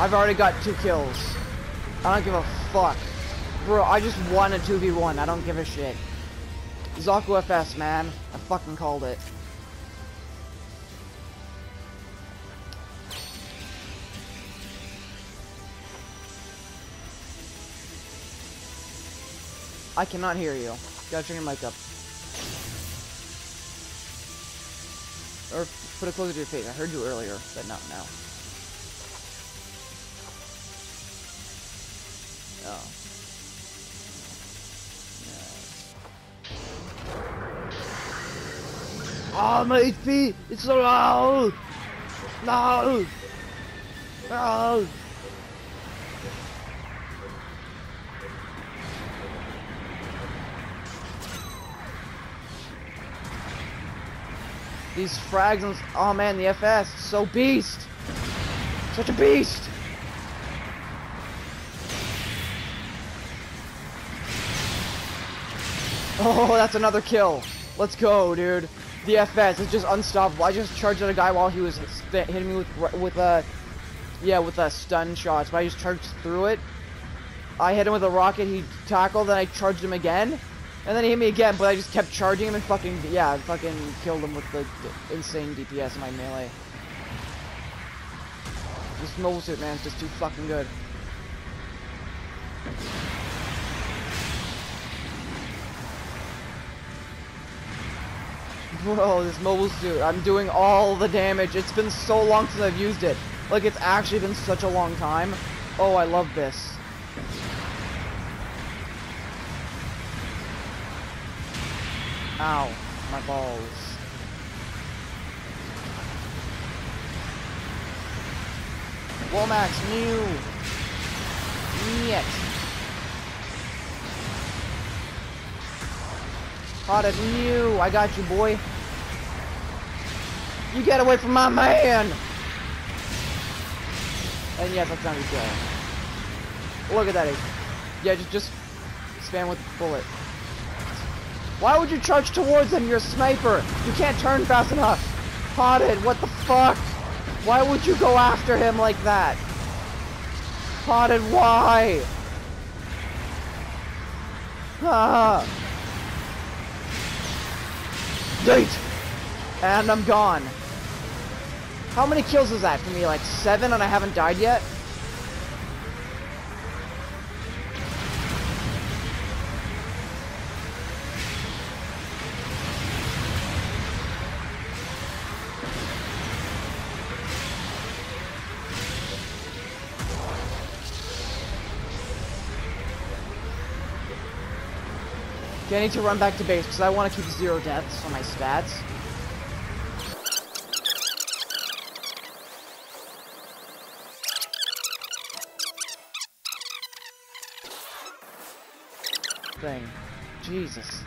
I've already got two kills. I don't give a fuck. Bro, I just won a 2v1. I don't give a shit. Zaku FS, man. I fucking called it. I cannot hear you. Gotta turn your mic up. Or put it closer to your face. I heard you earlier, but not now. Oh. Oh, my HP! It's so low! No! No! These frags. Oh man, the FS, so beast! Such a beast! Oh, that's another kill. Let's go, dude. The FS is just unstoppable. I just charged at a guy while he was hitting me with with a, uh, yeah, with a stun shots. But I just charged through it. I hit him with a rocket. He tackled. Then I charged him again, and then he hit me again. But I just kept charging him and fucking yeah, fucking killed him with the, insane DPS in my melee. This mobile suit man is just too fucking good. Bro, this mobile suit, I'm doing all the damage. It's been so long since I've used it. Like, it's actually been such a long time. Oh, I love this. Ow, my balls. Womax, new. Yet. Caught it new. I got you, boy. You get away from my man! And yes, that's not his kill. Look at that. Yeah, just, just spam with the bullet. Why would you charge towards him? You're a sniper. You can't turn fast enough. Potted, what the fuck? Why would you go after him like that? Potted, why? Ah. Date! And I'm gone. How many kills is that for me? Like seven and I haven't died yet? Okay, I need to run back to base because I want to keep zero deaths on my stats. Thing. Jesus.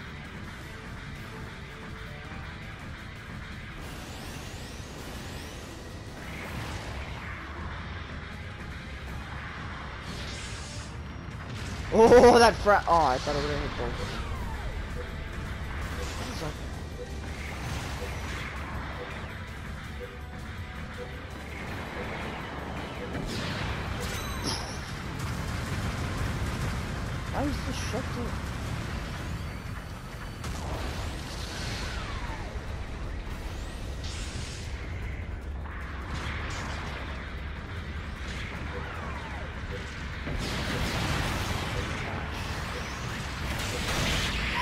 Oh, that fra- Oh, I thought it would have hit both of them. Why is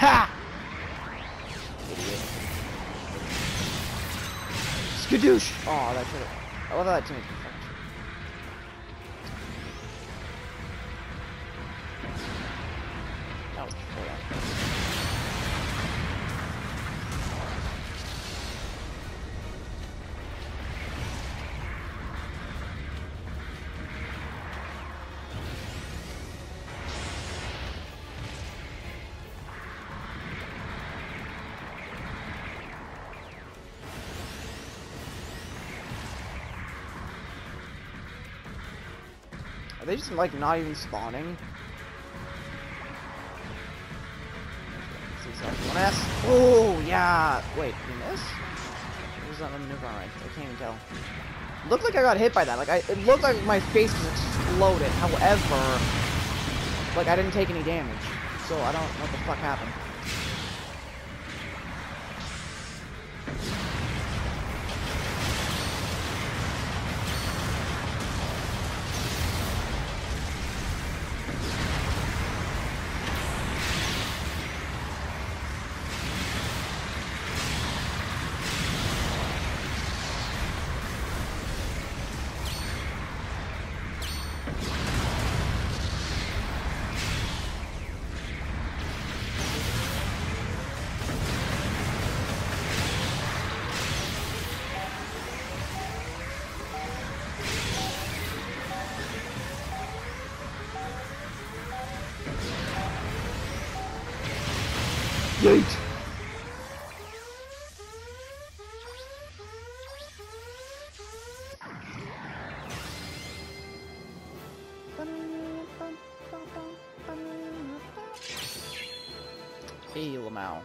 Ha! Idiot. Skadoosh! Oh, that should have. I love that teammate. Are they just like not even spawning? Oh yeah! Wait, you miss? Was that maneuver? I can't even tell. Looked like I got hit by that. Like I, it looked like my face was exploded. However, like I didn't take any damage, so I don't know what the fuck happened. Yeet. Hey, Lamau.